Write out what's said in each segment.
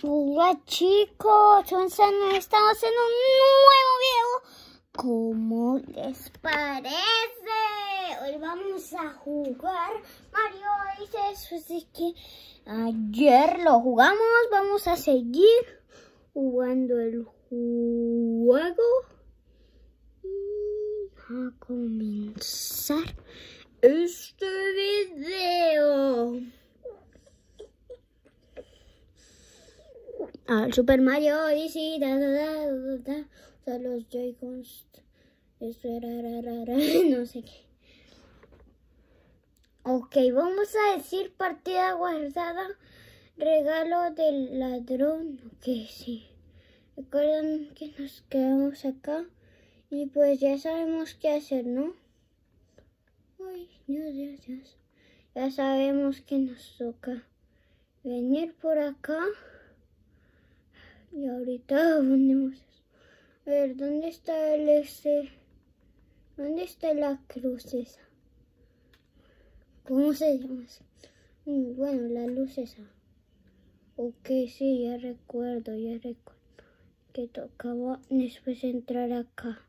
Hola chicos, estamos en un nuevo video. ¿Cómo les parece? Hoy vamos a jugar Mario Odyssey. Así que ayer lo jugamos. Vamos a seguir jugando el juego. Y a comenzar este video. Al Super Mario Odyssey, da, da, da, da, los Joy-Cons, no sé qué. Ok, vamos a decir partida guardada, regalo del ladrón, ok, sí. Recuerdan que nos quedamos acá y pues ya sabemos qué hacer, ¿no? Ay, Dios, Dios, Dios. Ya sabemos que nos toca venir por acá. Y ahorita ponemos eso. A ver, ¿dónde está el este? ¿Dónde está la cruz esa? ¿Cómo se llama? Mm, bueno, la luz esa. Ok, sí, ya recuerdo, ya recuerdo. Que tocaba después entrar acá.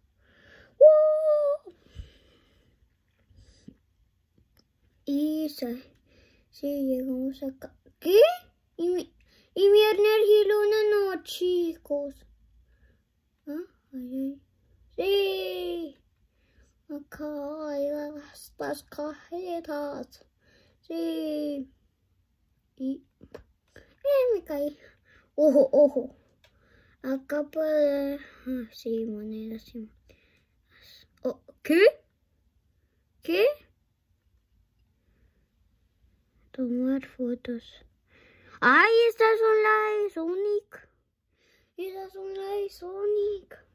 Y sí, llegamos acá. ¿Qué? ¿Y y mi energiluna no, chicos. ¿Ah? Ay, Sí. Acá hay las cajetas. Sí. Y... Eh, me caí. Ojo, ojo. Acá puede... Ah, sí, monedas, sí. Oh, ¿Qué? ¿Qué? Tomar fotos. ¡Ay, estas son las de Sonic! Esas son las de Sonic.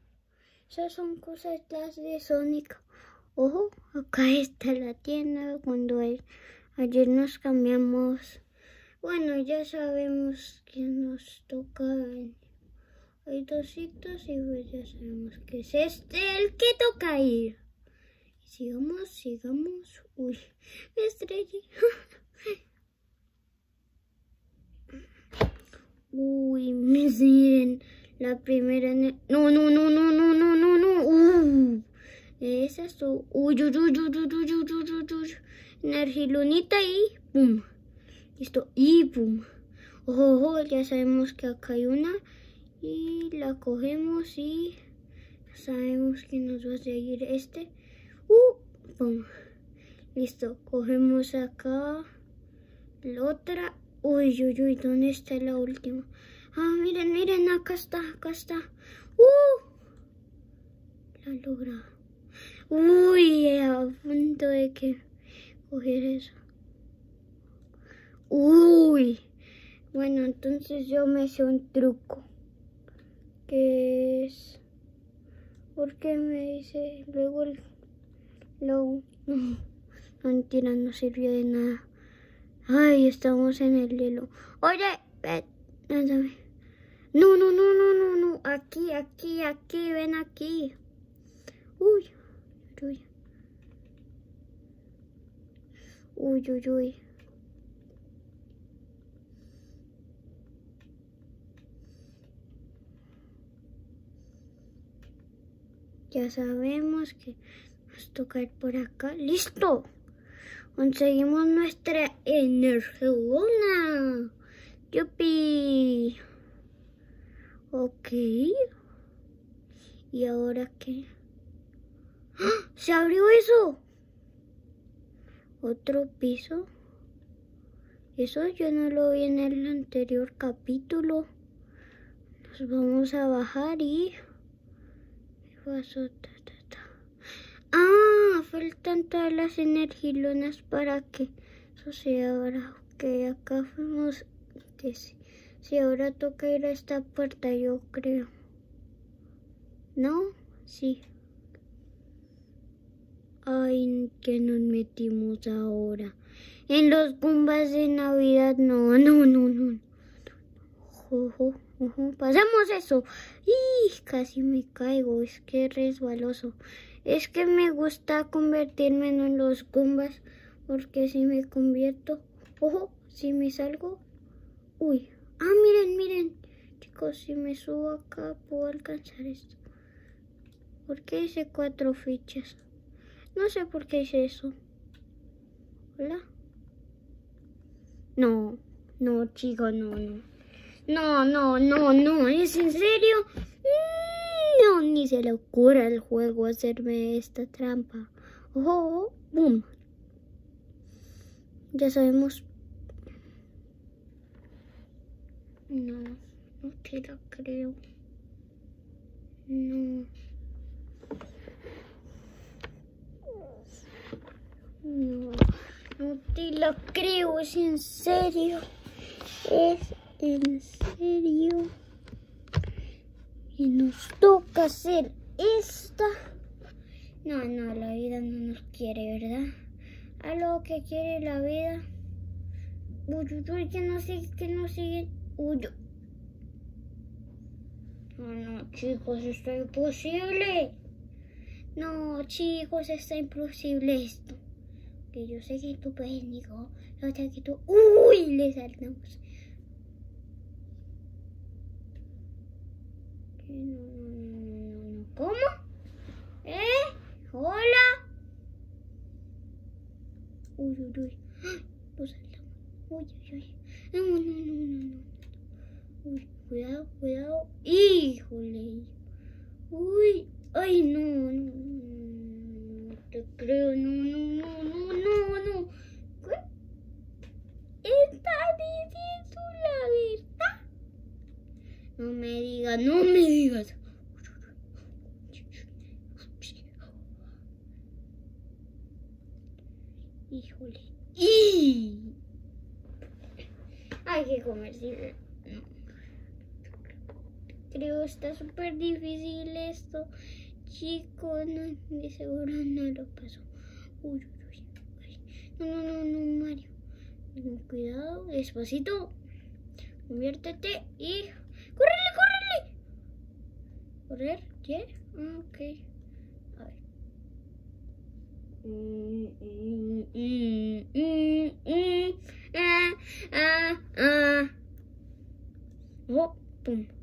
Esas son cosas de Sonic. Ojo, acá está la tienda cuando ayer nos cambiamos. Bueno, ya sabemos que nos toca. Hay dositos y pues ya sabemos que es este el que toca ir. Sigamos, sigamos. Uy, me estrellé. Uy, miren. La primera... No, no, no, no, no, no, no, no. Uh, esa es su... Uy, uy, uy, uy, uy, uy, uy, Energilonita y... ¡Pum! Listo. Y ¡pum! Ojo, ojo, ya sabemos que acá hay una. Y la cogemos y... Sabemos que nos va a seguir este. ¡Uh! ¡Pum! Listo. Cogemos acá la otra Uy, uy, uy, ¿dónde está la última? Ah, miren, miren, acá está, acá está. ¡Uh! La logra. Uy, a punto de que coger eso. Uy. Bueno, entonces yo me hice un truco. Que es... ¿Por qué me dice luego el... Lo... No, mentira, no sirvió de nada. Ay, estamos en el hielo. Oye, ven, No, no, no, no, no, no. Aquí, aquí, aquí, ven aquí. Uy, uy. Uy, uy, uy. Ya sabemos que nos toca ir por acá. ¡Listo! Conseguimos nuestra energía. ¡Yupi! Ok. ¿Y ahora qué? ¡Ah! ¡Se abrió eso! ¿Otro piso? Eso yo no lo vi en el anterior capítulo. Nos vamos a bajar y... Ah, faltan todas las energilonas para que eso se abra. Ok, acá fuimos. Que si, ahora toca ir a esta puerta, yo creo. ¿No? Sí. Ay, que nos metimos ahora. En los gumbas de Navidad, no, no, no, no. Ojo, ojo, pasamos eso. Y casi me caigo, es que es resbaloso. Es que me gusta convertirme en los Goombas, porque si me convierto, ojo, si me salgo, uy, ah, miren, miren, chicos, si me subo acá puedo alcanzar esto. ¿Por qué hice cuatro fichas? No sé por qué hice eso. ¿Hola? No, no, chicos, no, no. No, no, no, no, ¿es en serio? Ni se le ocurre al juego hacerme esta trampa. Oh, boom. Ya sabemos. No, no te la creo. No. No, no te la creo, es en serio. Es en serio. Y nos toca hacer esta. No, no, la vida no nos quiere, ¿verdad? Algo que quiere la vida. Uy, uy, uy, que no sigue, que no sigue. Uy, no, no, chicos, esto es imposible. No, chicos, está imposible esto. Que yo sé que tú puedes, Nico. Lo que tú. ¡Uy! Le saltamos. ¿Cómo? ¿Eh? ¿Hola? Uy, uy, uy. Lo saltamos. Uy, uy, uy. No, no, no, no, no. Uy, cuidado, cuidado. Híjole. Uy, ay, no, no, no, no te creo, no, no, no, no, no, no. ¿Qué? ¿Está diciendo la verdad? No me digas, no me digas. Híjole. ¡Y! Hay que comer, sí. No. Creo está súper difícil esto. Chicos, no, de seguro no lo pasó. Uy, uy, uy. No, no, no, no, Mario. Cuidado, despacito. Conviértete y. ¡Córrele, córrele! ¿Correr? ¿Qué? Ah, ok. A ver. Mm, mm, mm, mm, mm, ah, ah, ah. Oh, pum.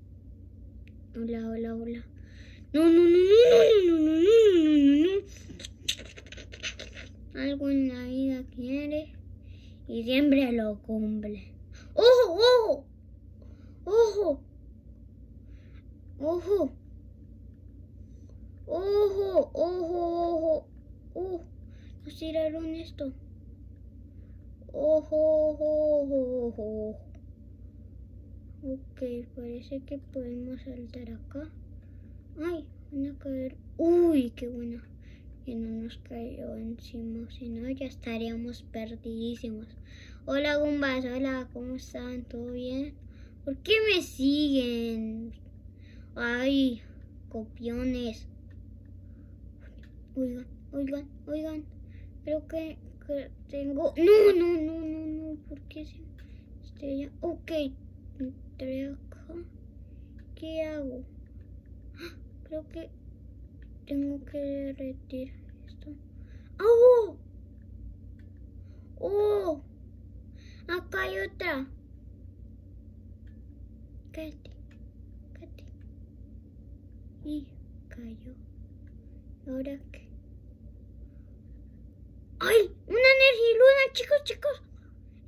Saltar acá. ¡Ay! Van a caer. ¡Uy! ¡Qué buena! Que no nos cayó encima, si no ya estaríamos perdidísimos. Hola Gumbas, hola, ¿cómo están? ¿Todo bien? ¿Por qué me siguen? Ay, copiones. Oigan, oigan, oigan. Creo que, tengo. No, no, no, no, no. ¿Por qué se estrella? Ok, entré acá. ¿Qué hago? Creo que tengo que retirar esto. ¡Oh! ¡Oh! Acá hay otra. Cállate, cállate. Y cayó. ¿Ahora qué? ¡Ay! ¡Una energiluna, chicos, chicos!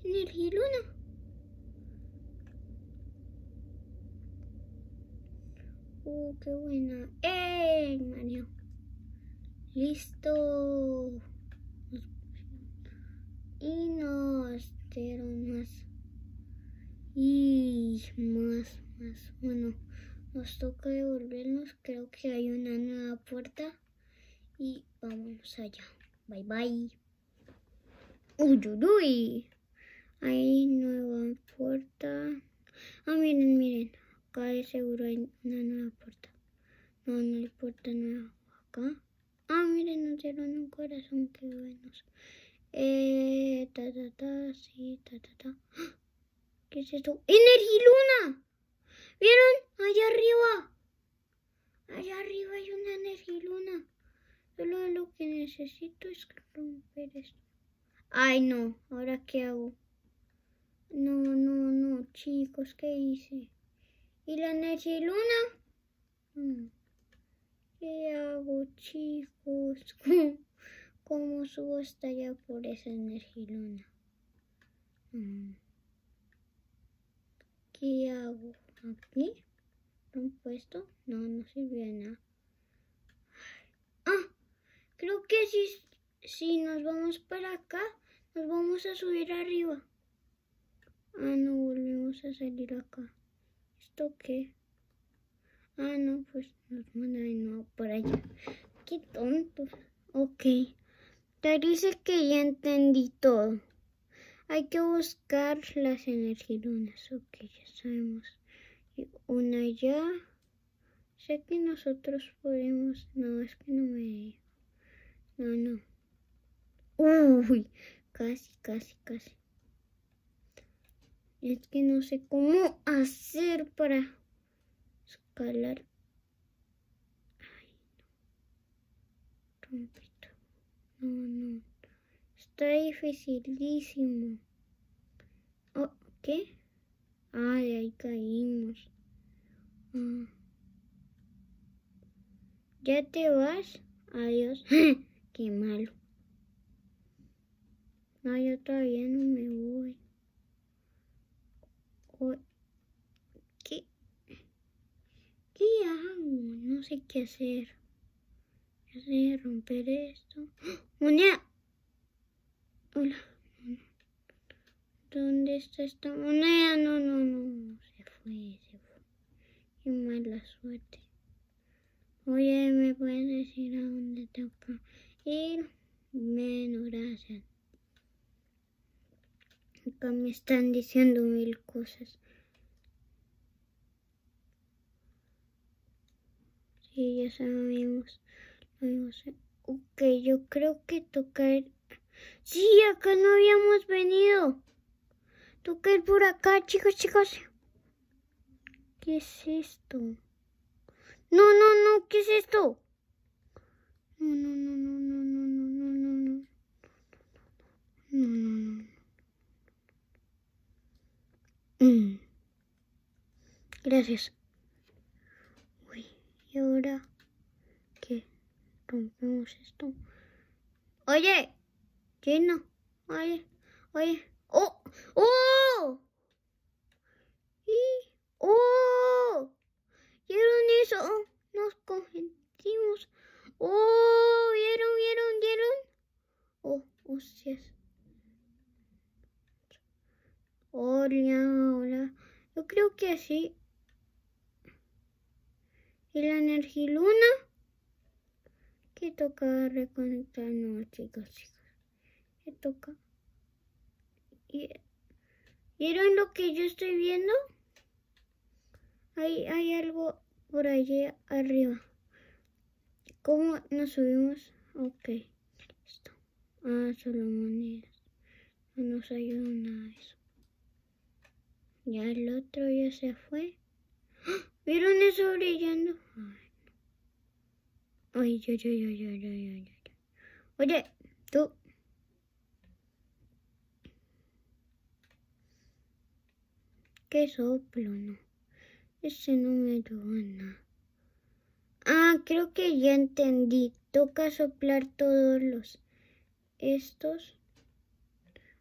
Energiluna. ¡Uh, qué buena! ¡Eh, Mario! ¡Listo! Y nos dieron más. Y más, más. Bueno, nos toca devolvernos. Creo que hay una nueva puerta. Y vámonos allá. Bye bye. Uy, uy, uy. Hay nueva puerta. Ah, miren, miren. De seguro hay una nueva puerta. No, no hay puerta nueva acá. Ah, miren, nos dieron un corazón. Qué buenos. Eh, ta, ta, ta, sí, ta, ta, ta. ¿Qué es esto? ¡Energiluna! ¿Vieron? Allá arriba. Allá arriba hay una energiluna. Solo lo que necesito es romper esto. Ay, no. ¿Ahora qué hago? No, no, no, chicos, ¿qué hice? ¿Y la Nergiluna? Mm. ¿Qué hago, chicos? ¿Cómo subo hasta allá por esa Nergiluna? Mm. ¿Qué hago? ¿Aquí? ¿Un puesto? No, no sirve nada. Ah, creo que si, si nos vamos para acá, nos vamos a subir arriba. Ah, no, volvemos a salir acá. ¿Esto qué? Ah, no, pues nos manda de nuevo para allá. Qué tonto. Ok. Te dice que ya entendí todo. Hay que buscar las energironas. Ok, ya sabemos. Una ya. Sé que nosotros podemos... No, es que no me... No, no. Uy, casi, casi, casi. Es que no sé cómo hacer para escalar. Ay, no. No, no. Está dificilísimo. Oh, ¿Qué? Ay, ahí caímos. Ah. ¿Ya te vas? Adiós. Qué malo. No, yo todavía no me voy. ¿Qué? ¿Qué hago? No sé qué hacer. Ya sé romper esto. ¡Moneda! Hola. ¿Dónde está esta moneda? No, no, no. Se fue, se fue. Qué mala suerte. Oye, ¿me puedes decir a dónde toca ir? Menos gracias. Acá me están diciendo mil cosas. Sí, ya sabemos. Ok, yo creo que toca ir... Sí, acá no habíamos venido. Toca ir por acá, chicos, chicos. ¿Qué es esto? No, no, no, ¿qué es esto? No, no, no, no, no, no, no, no, no. No, no, no. Mm. Gracias. Uy, ¿y ahora qué? Rompemos esto. Oye, no? Oye, oye. ¡Oh! ¡Oh! ¡Y! ¡Oh! ¿Vieron eso? Nos consentimos. ¡Oh! ¿Vieron, vieron, vieron? ¡Oh, hostias! Hola. Yo creo que así. ¿Y la energiluna? ¿Qué toca reconectar? No, chicos, chicos. ¿Qué toca? ¿Vieron lo que yo estoy viendo? Hay, hay algo por allí arriba. ¿Cómo nos subimos? Ok, listo. Ah, solo monedas. No nos ayuda nada eso. Ya el otro ya se fue. ¿Vieron eso brillando? Ay, Ay, ay, ay, ay, ay, ay, ay. Oye, tú. Qué soplo, no. Ese no me nada. Ah, creo que ya entendí. Toca soplar todos los estos.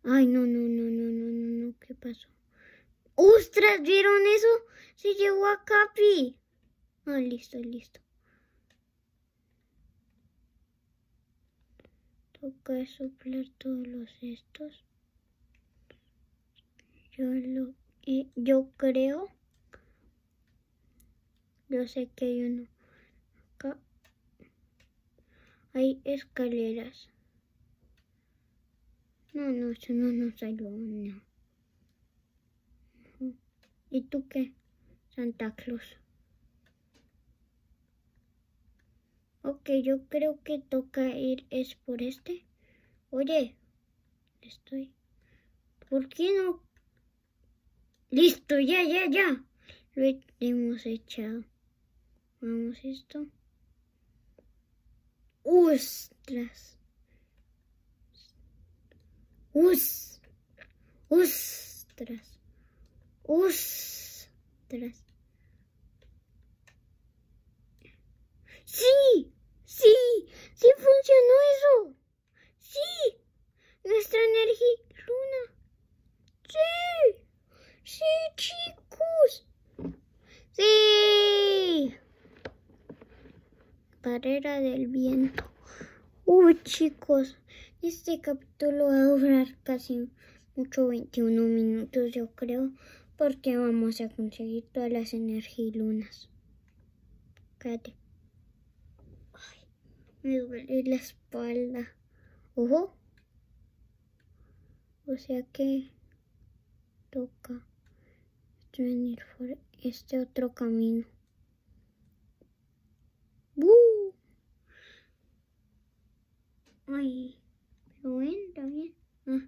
Ay, no, no, no, no, no, no, no. ¿Qué pasó? ¡Ostras! ¿Vieron eso? Se llevó a Capi. Ah, listo, listo. Toca soplar todos los estos. Yo lo yo creo yo sé que hay uno acá hay escaleras no no eso no nos ayuda no ¿Y tú qué? Santa Claus. Ok, yo creo que toca ir es por este. Oye, estoy... ¿Por qué no? Listo, ya, ya, ya. Lo hemos echado. Vamos esto. Ostras. Ust. ¡Ustras! ¡Sí! ¡Sí! ¡Sí funcionó eso! ¡Sí! ¡Nuestra energía luna! ¡Sí! ¡Sí, chicos! ¡Sí! Barrera del viento. ¡Uy, chicos! Este capítulo va a durar casi mucho 21 minutos, yo creo porque vamos a conseguir todas las lunas. Cállate. Ay, me duele la espalda. Ojo. O sea que toca venir por este otro camino. ¡Bú! Ay, pero entra bien. Ah,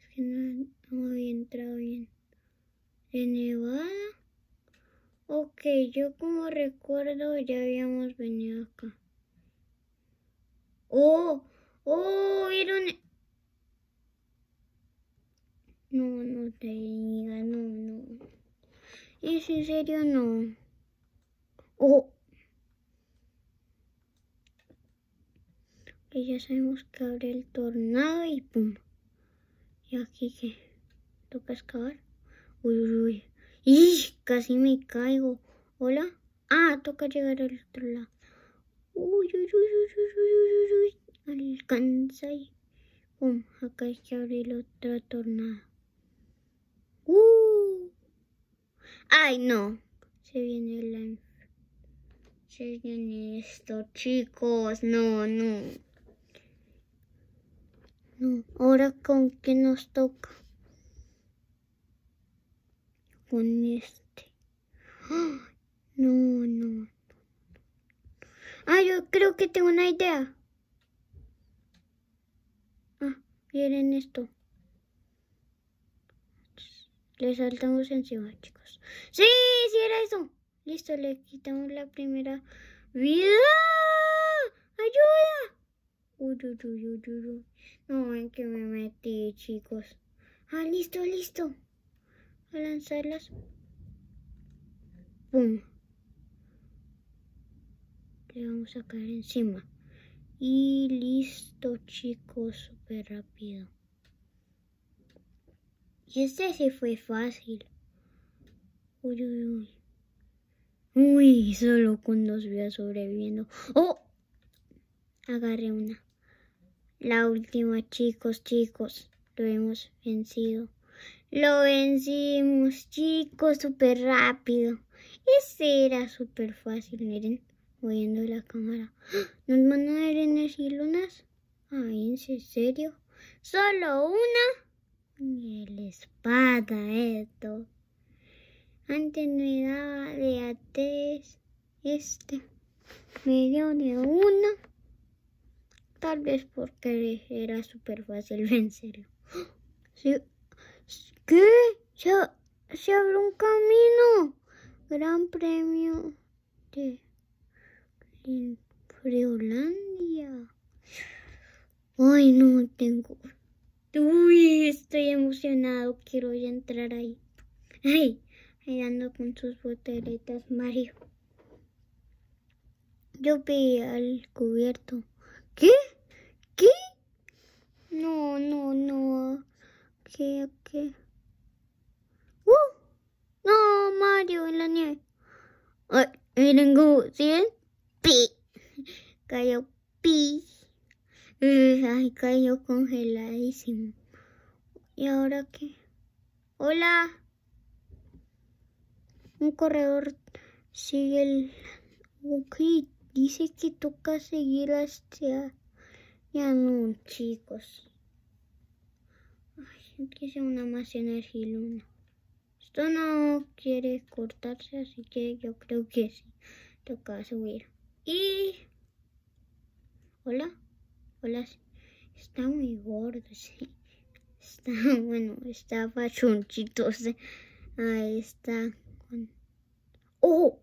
es que no, no había entrado bien. ¿De Nevada? Ok, yo como recuerdo ya habíamos venido acá. ¡Oh! ¡Oh! ¿Vieron? No, no te diga, no, no. ¿Es en serio? No. ¡Oh! Que ya sabemos que abre el tornado y ¡pum! ¿Y aquí qué? ¿Toca excavar? Uy, uy, uy. ¡Y! Casi me caigo. ¿Hola? Ah, toca llegar al otro lado. Uy, uy, uy, uy, uy, uy, uy. Alcanza y... Pum, acá hay que abrir otra tornada. ¡Uh! ¡Ay, no! Se viene la... Se viene esto, chicos. No, no. No, ahora con qué nos toca. Con este. No, no. Ah, yo creo que tengo una idea. Ah, miren esto. Le saltamos encima, chicos. ¡Sí! ¡Sí era eso! Listo, le quitamos la primera vida. ¡Ayuda! Uy, uy, uy. No, en que me metí, chicos. Ah, listo, listo. A lanzarlas. ¡Pum! Le vamos a caer encima. Y listo, chicos, súper rápido. Y este sí fue fácil. Uy, uy, uy. Uy, solo con dos vidas sobreviviendo. ¡Oh! Agarré una. La última, chicos, chicos. Lo hemos vencido. Lo vencimos, chicos, súper rápido. Ese era súper fácil, miren. Moviendo la cámara. ¿Nos van a energía lunas? Ay, ¿en serio? ¿Solo una? Y el espada, esto. Antes me daba de a tres. Este me dio de una. Tal vez porque era súper fácil vencerlo. ¿Qué? Se, se abrió un camino. Gran premio de Freolandia. Ay, no tengo. Uy, estoy emocionado. Quiero ya entrar ahí. Ay, ahí con sus botelletas, Mario. Yo vi al cubierto. ¿Qué? ¿Qué? No, no, no. ¿Qué? ¿Qué? No, Mario, en la nieve. Ay, miren cómo, ¿sí ven? Pi. Cayó pi. Ay, cayó congeladísimo. ¿Y ahora qué? Hola. Un corredor sigue el... Ok, dice que toca seguir hasta... Ya no, chicos. Ay, que sea una más energía luna. Esto no quiere cortarse, así que yo creo que sí. Toca subir. Y... Hola. Hola. Está muy gordo, sí. Está, bueno, está pachonchito. Ahí está. ¡Oh!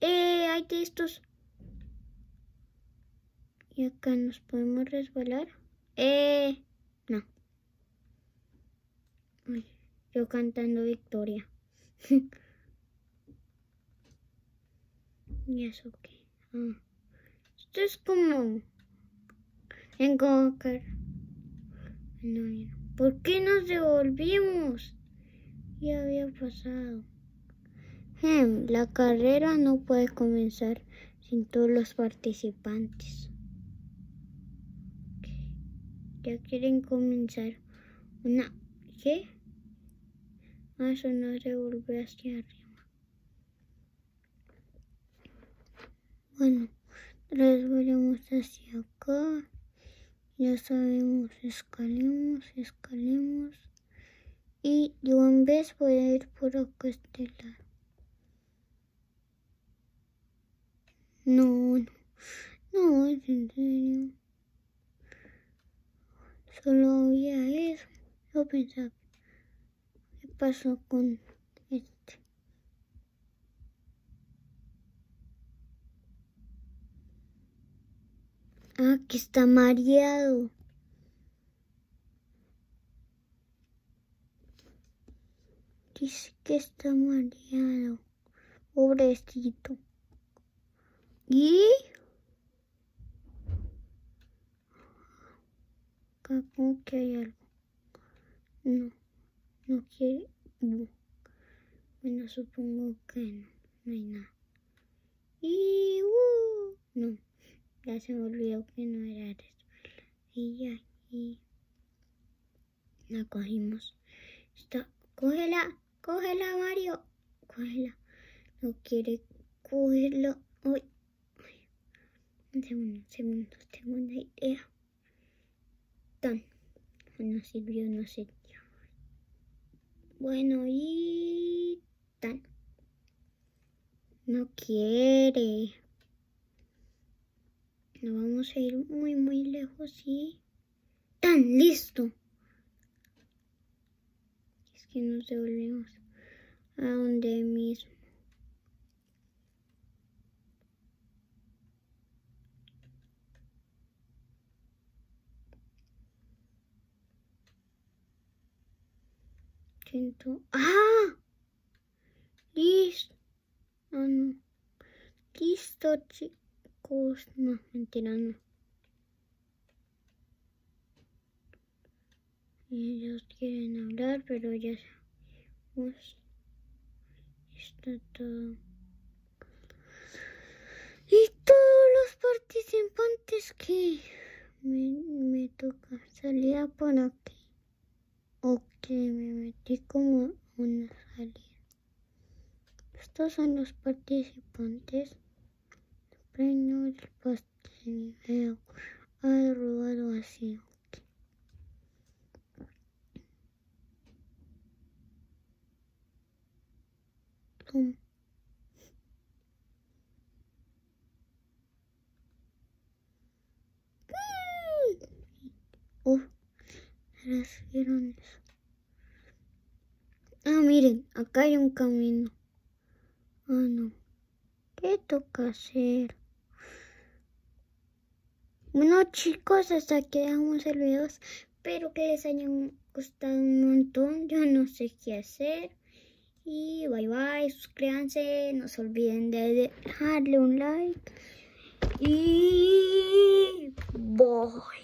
¡Eh! Hay de estos. Y acá nos podemos resbalar. Eh, no. Yo cantando victoria. ¿Y eso qué? Ah, esto es como en Goker. No, ¿Por qué nos devolvimos? Ya había pasado. la carrera no puede comenzar sin todos los participantes. Ya quieren comenzar una... ¿Qué? Ah, eso no se volvió hacia arriba. Bueno, volvemos hacia acá. Ya sabemos, escalemos, escalemos. Y yo en vez voy a ir por acá este lado. No, no, no, es en serio. Solo había eso. Yo pensaba, ¿qué pasó con este? Ah, que está mareado. Dice que está mareado. Pobrecito. ¿Y? Acá que hay algo. No, no quiere. Bueno, supongo que no, no hay nada. Y uh, no. Ya se me olvidó que no era eso. Y ya, y la cogimos. Está, cógela, cógela, Mario. Cógela. No quiere cogerlo. Uy. Un segundo, un segundo, segunda idea. Tan. No sirvió, no sirvió. Bueno, y tan. No quiere. Nos vamos a ir muy, muy lejos y... ¡Tan listo! Es que nos devolvemos a donde mismo. Siento... ¡Ah! Listo. Ah, no. Listo, chicos. No, mentira, no. Ellos quieren hablar, pero ya sabemos. Está todo. Y todos los participantes que me, me toca salir por aquí. Ok, me metí como una salida. Estos son los participantes premio del pastelero ha robado así. Tom. Oh, vieron eso. Ah, miren, acá hay un camino. Ah, no. ¿Qué toca hacer? Bueno chicos, hasta aquí dejamos el video. Espero que les haya gustado un montón. Yo no sé qué hacer. Y bye bye, suscríbanse. No se olviden de dejarle un like. Y bye.